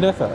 ثلاثة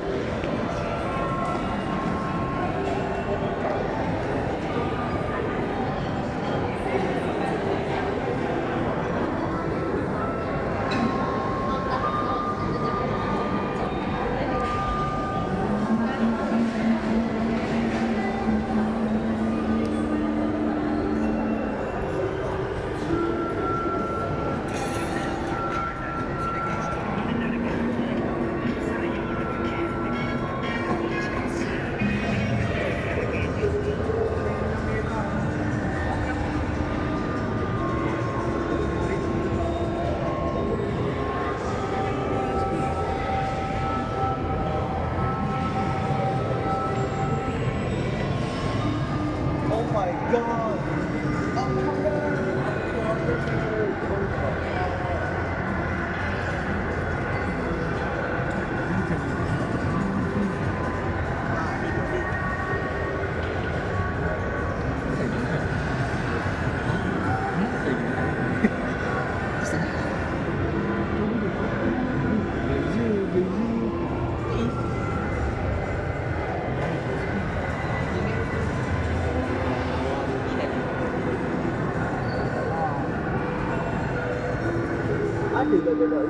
dalam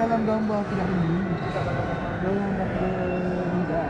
dalam gambar tidak ini. Dalam gambar tidak.